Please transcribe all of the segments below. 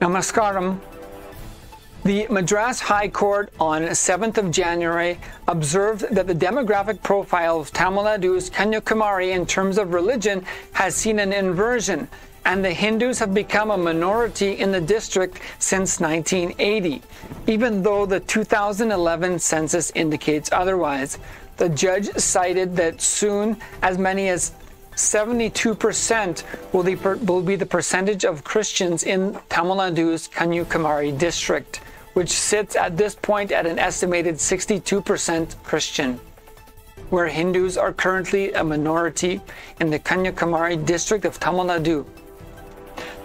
Namaskaram. The Madras High Court on 7th of January observed that the demographic profile of Tamil Nadu's Kanyakumari in terms of religion has seen an inversion, and the Hindus have become a minority in the district since 1980, even though the 2011 census indicates otherwise. The judge cited that soon as many as 72% will, will be the percentage of Christians in Tamil Nadu's Kanyakumari district, which sits at this point at an estimated 62% Christian. Where Hindus are currently a minority in the Kanyakumari district of Tamil Nadu.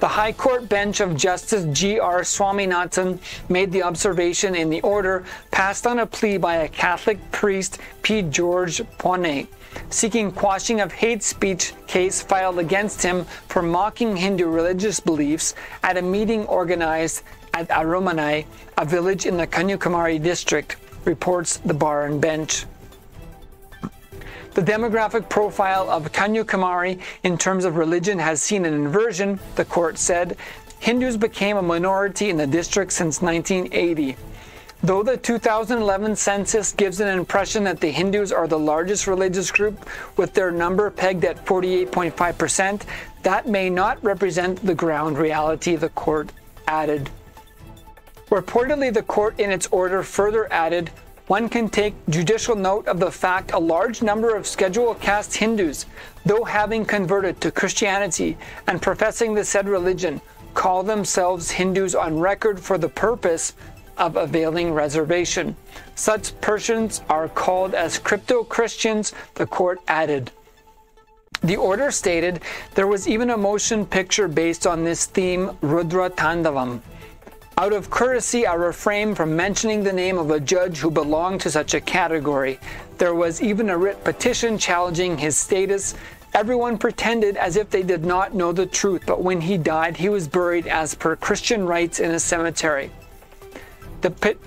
The High Court bench of Justice G.R. Swaminathan made the observation in the order passed on a plea by a Catholic priest, P. George Ponnaiah seeking quashing of hate speech case filed against him for mocking Hindu religious beliefs at a meeting organized at Arumanai, a village in the Kanyakumari district, reports the bar and bench. The demographic profile of Kanyakumari in terms of religion has seen an inversion, the court said. Hindus became a minority in the district since 1980. Though the 2011 census gives an impression that the Hindus are the largest religious group, with their number pegged at 48.5%, that may not represent the ground reality, the court added. Reportedly, the court in its order further added one can take judicial note of the fact a large number of scheduled caste Hindus, though having converted to Christianity and professing the said religion, call themselves Hindus on record for the purpose of availing reservation. Such persons are called as crypto Christians, the court added. The order stated there was even a motion picture based on this theme, Rudra Thandavam. Out of courtesy, I refrain from mentioning the name of a judge who belonged to such a category. There was even a writ petition challenging his status. Everyone pretended as if they did not know the truth, but when he died, he was buried as per Christian rites in a cemetery. The, pet-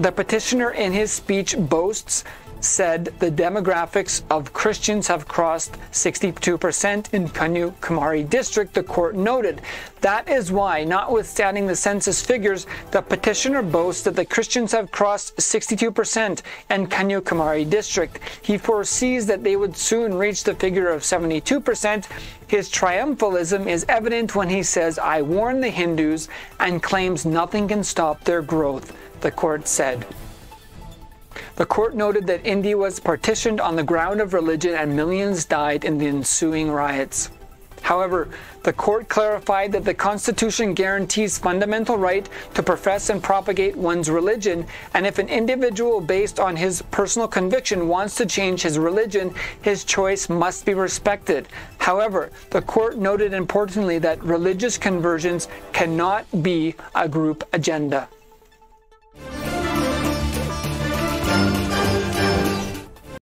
the petitioner in his speech boasts said the demographics of Christians have crossed 62% in Kanyakumari district, the court noted. That is why, notwithstanding the census figures, the petitioner boasts that the Christians have crossed 62% in Kanyakumari district. He foresees that they would soon reach the figure of 72%. His triumphalism is evident when he says, I warn the Hindus, and claims nothing can stop their growth, the court said. The court noted that India was partitioned on the ground of religion and millions died in the ensuing riots. However, the court clarified that the Constitution guarantees fundamental right to profess and propagate one's religion, and if an individual based on his personal conviction wants to change his religion, his choice must be respected. However, the court noted importantly that religious conversions cannot be a group agenda.